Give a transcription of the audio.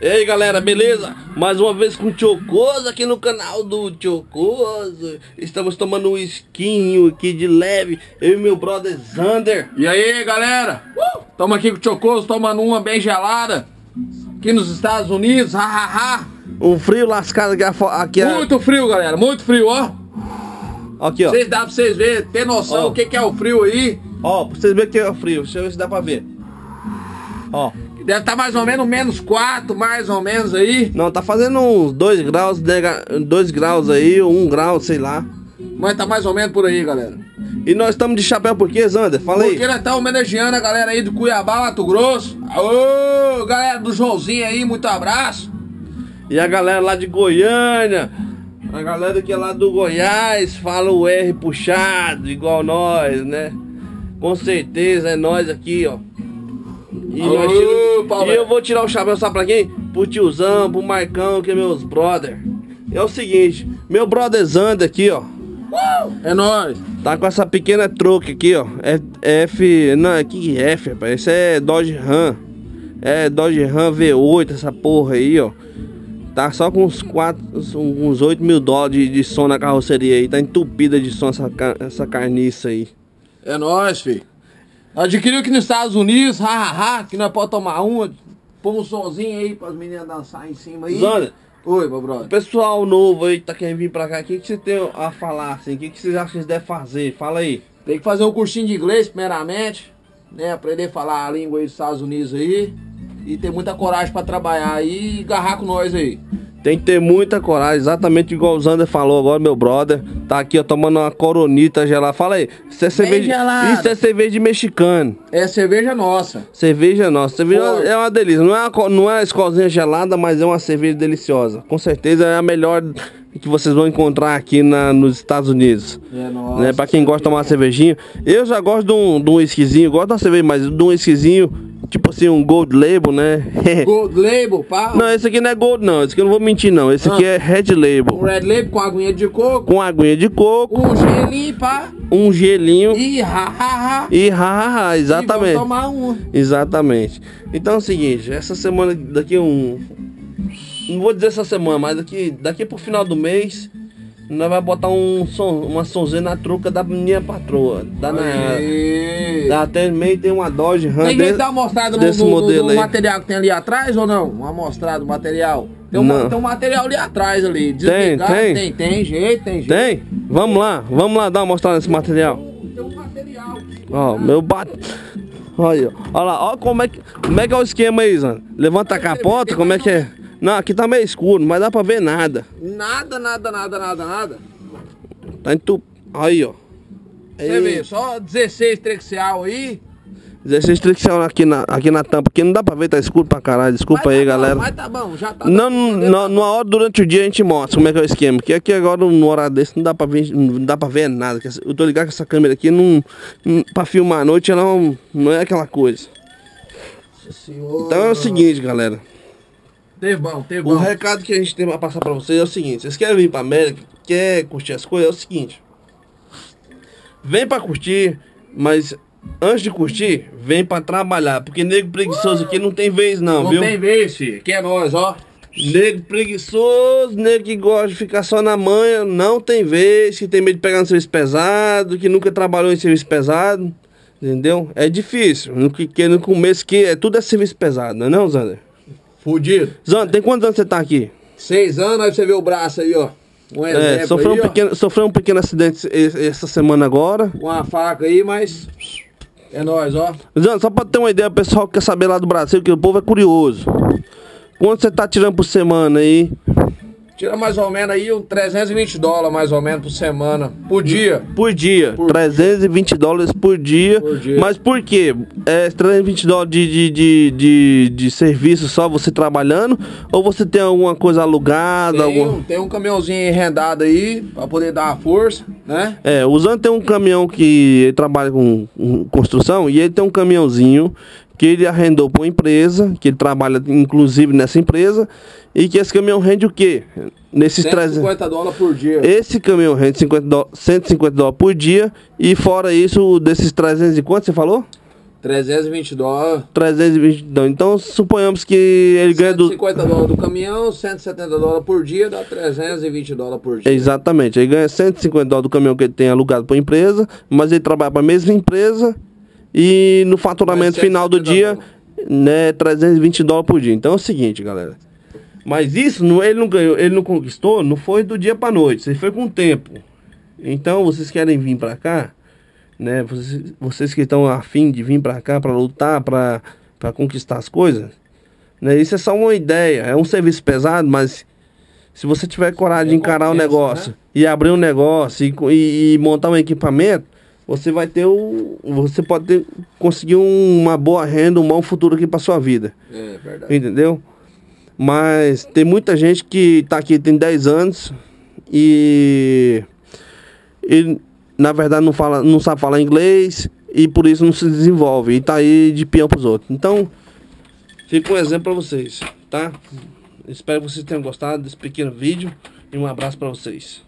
E aí galera, beleza? Mais uma vez com o Chocoso aqui no canal do Chocoso Estamos tomando um esquinho aqui de leve Eu e meu brother Zander. E aí galera, estamos aqui com o Chocoso tomando uma bem gelada. Aqui nos Estados Unidos, ha, ha, ha. Um frio lascado aqui, aqui é- Muito frio galera, muito frio, ó. Aqui ó, Vocês dá pra vocês verem, ter noção Ó. o que, que é o frio aí. Ó, pra vocês verem que é o frio Deixa eu ver se dá pra ver. Ó, Deve estar mais ou menos menos 4, mais ou menos aí não, tá fazendo uns 2 graus, 2 graus aí, 1 um grau, sei lá Mas tá mais ou menos por aí galera E nós estamos de chapéu por quê, Zander? Fala aí Porque nós estamos homenageando a galera aí do Cuiabá, Mato Grosso Ô, galera do Joãozinho aí, muito abraço E a galera lá de Goiânia, a galera que é lá do Goiás fala o R puxado, igual nós, né? Com certeza é nós aqui, ó. E, Paulo. e eu vou tirar o chapéu, sabe pra quem? Pro tiozão, pro Marcão, que é meus brother. É o seguinte, meu brother Zander aqui, ó. É nóis Tá com essa pequena troca aqui, ó. É F. Não, é que F, rapaz. Esse é Dodge Ram. É Dodge Ram V8, essa porra aí, ó. Tá só com uns 4, uns 8 mil dólares de, de som na carroceria aí. Tá entupida de som essa, essa carniça aí. É nóis, filho. Adquiriu aqui nos Estados Unidos, ha, ha, ha, que nós podemos tomar uma, pôr um sonzinho aí para as meninas dançar em cima aí. Zander, Oi, meu brother. pessoal novo aí que tá querendo vir pra cá, o que, que você tem a falar assim? O que, que vocês acham que vocês devem fazer? Fala aí. Tem que fazer um cursinho de inglês, primeiramente, né? Aprender a falar a língua aí dos Estados Unidos aí. E ter muita coragem para trabalhar aí e agarrar com nós aí. Tem que ter muita coragem, exatamente igual o Zander falou agora, meu brother. Tá aqui, ó, tomando uma coronita gelada. Fala aí, isso é cerveja, isso é cerveja de mexicano. É cerveja nossa. Cerveja nossa, cerveja é uma delícia. Não é uma, não é uma escolzinha gelada, mas é uma cerveja deliciosa. Com certeza é a melhor que vocês vão encontrar aqui na, nos Estados Unidos. É nossa. né? Pra quem gosta de tomar uma cervejinha. Eu já gosto de um, de um whiskyzinho, gosto de uma cerveja, mas de um whiskyzinho, tipo assim, um gold label, né? Gold Label, pá. não, esse aqui não é gold não, esse aqui eu não vou mentir não. Esse aqui Ah. é red Um label. Red Label com aguinha de coco. Com aguinha de coco, Um gelinho, pá. um gelinho E ha, ha, ha. e ha, ha, ha, E exatamente. vamos tomar uma. Exatamente. Então é o seguinte, essa semana, daqui um. Não vou dizer essa semana, mas daqui, daqui pro final do mês, nós vai botar um som, uma sonzeira na truca da minha patroa. Da. Aí. Ela também tem uma Dodge Ram Tem desse, de dar uma mostrada no, desse modelo no aí. material que tem ali atrás ou não? Uma mostrada do material. Tem um, tem um material ali atrás ali. Tem, tem. tem, tem jeito, tem jeito. Tem? Vamos lá, vamos lá dar uma mostrada nesse material. Tem um material. Ó, meu bate. Olha, olha lá, ó como é que, como é que é o esquema aí, Zan. Levanta a capota, como é que é? Não, aqui tá meio escuro, não vai dar pra ver nada. Nada, nada, nada, nada, nada. Tá entup... Aí, ó. Você Aí. vê, só 16 trexial aí. 16 tricção aqui na, aqui na tampa, porque não dá pra ver, tá escuro pra caralho. Desculpa Mas aí, tá bom, galera. Mas tá bom, já tá. Não, não, numa hora durante o dia a gente mostra como é que é o esquema. Porque aqui agora, no horário desse, não dá pra ver, não dá pra ver nada. que Eu tô ligado que essa câmera aqui, não, não, pra filmar à noite, ela não, não é aquela coisa. Então é o seguinte, galera. O recado que a gente tem pra passar pra vocês é o seguinte: vocês querem vir pra América, quer curtir as coisas, é o seguinte. Vem pra curtir, mas antes de curtir, vem pra trabalhar. Porque nego preguiçoso aqui não tem vez, não, Não viu? tem vez, filho. Que é nós, ó. Nego preguiçoso, nego que gosta de ficar só na manha, não tem vez, que tem medo de pegar no serviço pesado, que nunca trabalhou em serviço pesado, entendeu? É difícil, no, que no começo que é, tudo é serviço pesado, não é não, Zander? Fudido. Zander, tem quantos anos você tá aqui? Seis anos, aí você vê o braço aí, ó. Um exemplo É, sofreu, aí, um ó. pequeno, sofreu um pequeno acidente essa semana agora. Com a faca aí, mas. É nós, ó. Zander, só pra ter uma ideia, o pessoal que quer saber lá do Brasil, que o povo é curioso. Quanto você tá tirando por semana aí? Tira mais ou menos aí uns 320 dólares, mais ou menos, por semana. Por dia. Por dia, Por 320 dólares por dia. Por dia. Mas por quê? É 320 dólares de, de, de, de, de serviço só você trabalhando? Ou você tem alguma coisa alugada? Tem, Alguma... um, tem um caminhãozinho rendado aí, pra poder dar uma força, né? É, o Zan tem um caminhão que ele trabalha com, com construção e ele tem um caminhãozinho que ele arrendou para uma empresa, que ele trabalha inclusive nessa empresa, e que esse caminhão rende o quê? Nesses 300... 150 dólares por dia. Esse caminhão rende 50 dó- 150 dólares por dia e fora isso, desses 300 e quanto você falou? 320 dólares. 320 dólares. Então, suponhamos que ele ganha do. 150 dólares do caminhão, 170 dólares por dia, dá 320 dólares por dia. Exatamente. Ele ganha 150 dólares do caminhão que ele tem alugado para a empresa, mas ele trabalha para a mesma empresa e no faturamento Mas final do 170 dia, né, 320 dólares por dia. Então é o seguinte, galera. Mas isso não, ele não ganhou, ele não conquistou, não foi do dia para noite, isso aí foi com o tempo. Então, vocês querem vir para cá, né? Vocês, vocês que estão afim de vir para cá para lutar, para para conquistar as coisas, né? Isso é só uma ideia, é um serviço pesado, mas se você tiver coragem de encarar o Recompensa, negócio né? e abrir um negócio e, e- e montar um equipamento, você vai ter o. Você pode ter- conseguir um- uma boa renda, um bom futuro aqui para sua vida. É verdade. Entendeu? Mas tem muita gente que tá aqui tem 10 anos e. e na verdade não, fala, não sabe falar inglês e por isso não se desenvolve. E tá aí de peão pros outros. Então, fica um exemplo para vocês, tá? Espero que vocês tenham gostado desse pequeno vídeo e um abraço para vocês.